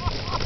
Ha ha ha!